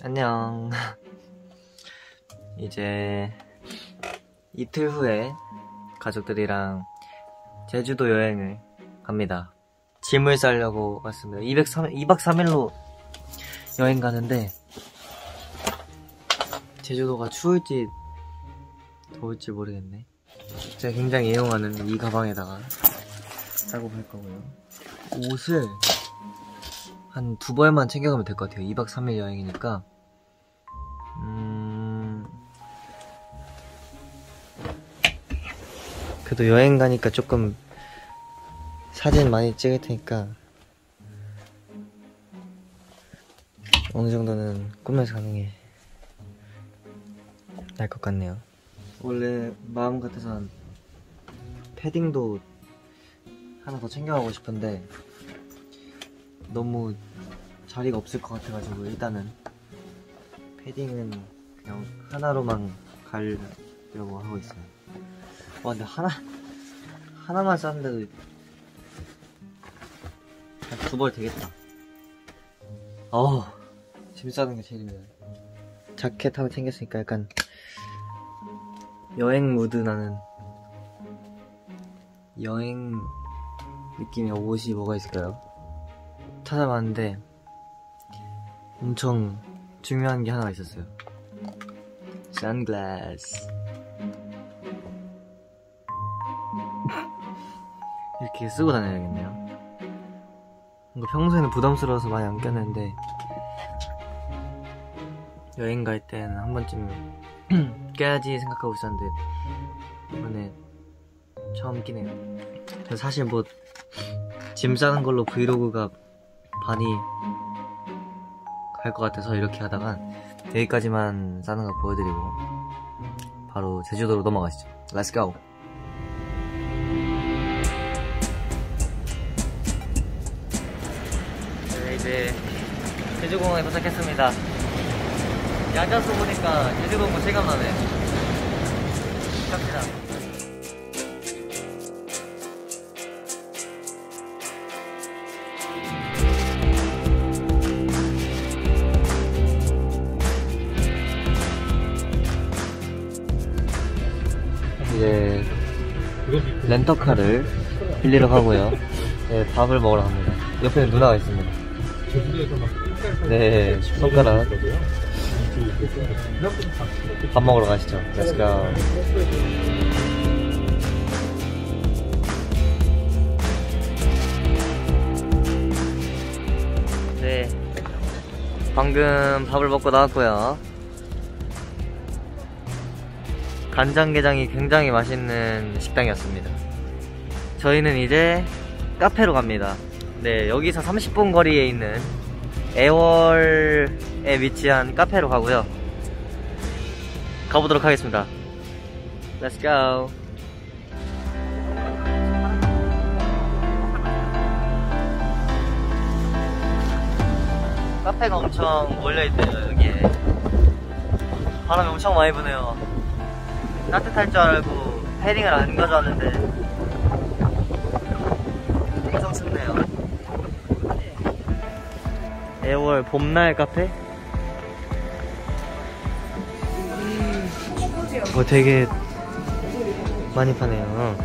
안녕. 이제 이틀 후에 가족들이랑 제주도 여행을 갑니다. 짐을 싸려고 왔습니다. 203, 2박 3일로 여행 가는데 제주도가 추울지 더울지 모르겠네. 제가 굉장히 애용하는 이 가방에다가 싸고 갈 거고요. 옷을 한 두 벌만 챙겨가면 될 것 같아요. 2박 3일 여행이니까. 음... 그래도 여행 가니까 조금 사진 많이 찍을 테니까 어느 정도는 가는 게 나을 것 같네요. 원래 마음 같아선 패딩도 하나 더 챙겨가고 싶은데 너무 자리가 없을 것 같아가지고 일단은 패딩은 그냥 하나로만 가려고 하고 있어요. 와 근데 하나 하나만 쌌는데도 한두벌 되겠다. 어우 짐 싸는 게 제일 힘들어요. 자켓 하나 챙겼으니까 약간 여행 무드 나는 여행 느낌의 옷이 뭐가 있을까요? 찾아봤는데 엄청 중요한 게 하나 있었어요. 선글라스. 이렇게 쓰고 다녀야겠네요. 뭔가 평소에는 부담스러워서 많이 안 꼈는데 여행 갈 때는 한 번쯤 껴야지 생각하고 있었는데 이번에 처음 끼네요. 사실 뭐 짐 싸는 걸로 브이로그가 반이 갈 것 같아서 이렇게 하다가 여기까지만 싸는 거 보여드리고 바로 제주도로 넘어가시죠. Let's go. 네, 이제 제주공항에 도착했습니다. 앉아서 보니까 제주도가 체감나네. 갑시다. 이제 렌터카를 빌리러 가고요. 네, 밥을 먹으러 갑니다. 옆에 누나가 있습니다. 네, 손가락. 밥 먹으러 가시죠. Let's go. 네, 방금 밥을 먹고 나왔고요. 간장게장이 굉장히 맛있는 식당이었습니다. 저희는 이제 카페로 갑니다. 네, 여기서 30분 거리에 있는 애월에 위치한 카페로 가고요. 가보도록 하겠습니다. Let's go. 카페가 엄청 몰려있대요, 여기에. 바람이 엄청 많이 부네요. 따뜻할 줄 알고 패딩을 안 가져왔는데 엄청 춥네요. 애월 봄날 카페? 뭐 되게 많이 파네요.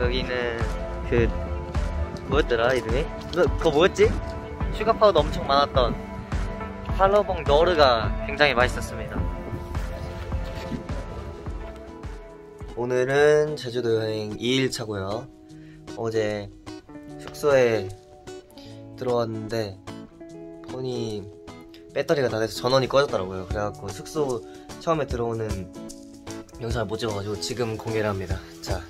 여기는 그 뭐였더라 이름이? 그, 그거 뭐였지? sugar powder 엄청 많았던 팔로봉 너르가 굉장히 맛있었습니다. 오늘은 제주도 여행 2일차고요. 어제 숙소에 들어왔는데 폰이 배터리가 다 돼서 전원이 꺼졌더라고요. 그래갖고 숙소 처음에 들어오는 영상을 못 찍어가지고 지금 공개를 합니다. 자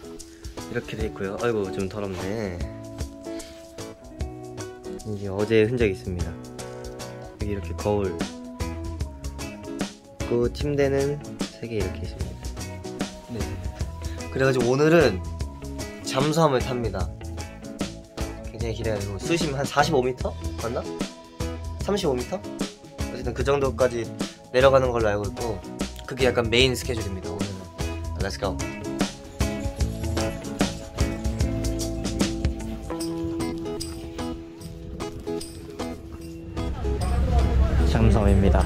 이렇게 돼 있고요. 아이고 좀 더럽네. 이게 어제 흔적이 있습니다. 여기 이렇게 거울. 그 침대는 세 개 이렇게 있습니다. 네. 그래가지고 오늘은 잠수함을 탑니다. 굉장히 기대되고 수심 한 45m 맞나? 35m? 어쨌든 그 정도까지 내려가는 걸로 알고 있고 그게 약간 메인 스케줄입니다 오늘은. Let's go. 감성입니다.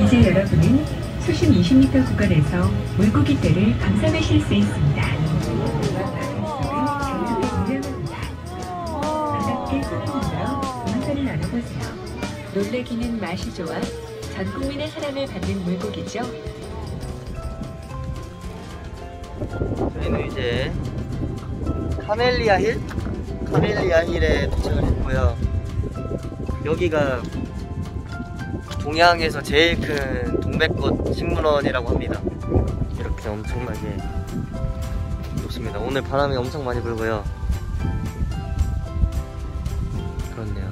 이제 여러분은 수심 20m 구간에서 물고기 떼를 감상하실 수 있습니다. 놀래기는 맛이 좋아 전 국민의 사랑을 받는 물고기죠. 저희는 이제 카멜리아 힐? 카멜리아 힐에 도착을 했고요. 여기가 동양에서 제일 큰 동백꽃 식물원이라고 합니다. 이렇게 엄청나게 좋습니다. 오늘 바람이 엄청 많이 불고요. 그렇네요.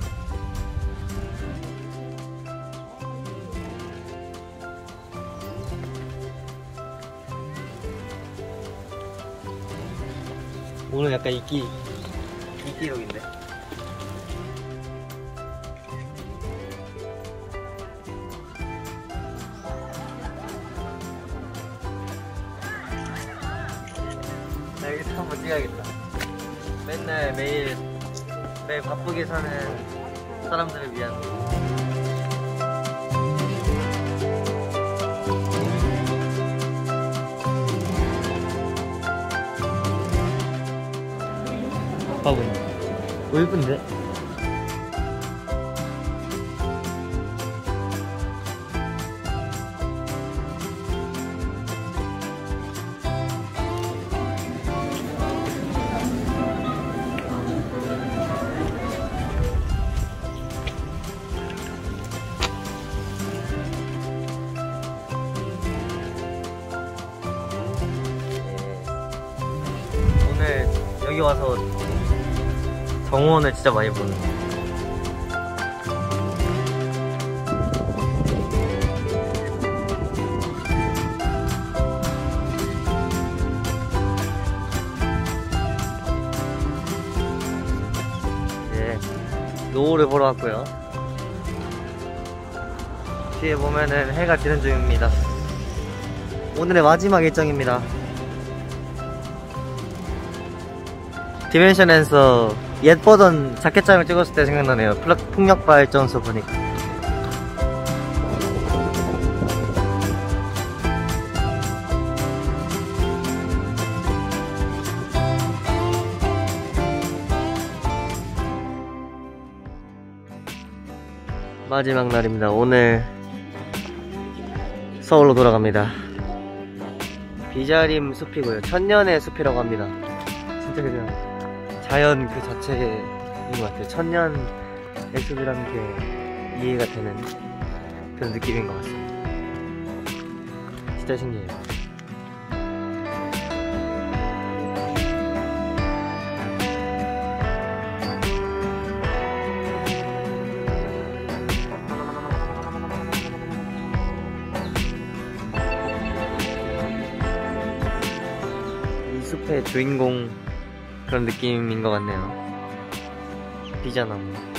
오늘 약간 이끼 이끼룩인데. 나 여기서 한번 찍어야겠다. 맨날 매일 매일 바쁘게 사는 사람들을 위한. 바보. 왜 예쁜데? 오늘 여기 와서 정원을 진짜 많이 보는 거. 이제 노을을 보러 왔고요. 뒤에 보면은 해가 지는 중입니다. 오늘의 마지막 일정입니다. 디멘션에서 옛 버전 자켓장을 찍었을 때 생각나네요. 풍력 발전소 보니까. 마지막 날입니다. 오늘 서울로 돌아갑니다. 비자림 숲이고요. 천년의 숲이라고 합니다. 진짜 그냥 자연 그 자체인 것 같아요. 천년의 숲이라는 게 이해가 되는 그런 느낌인 것 같습니다. 진짜 신기해요. 이 숲의 주인공 그런 느낌인 것 같네요. 비자나무.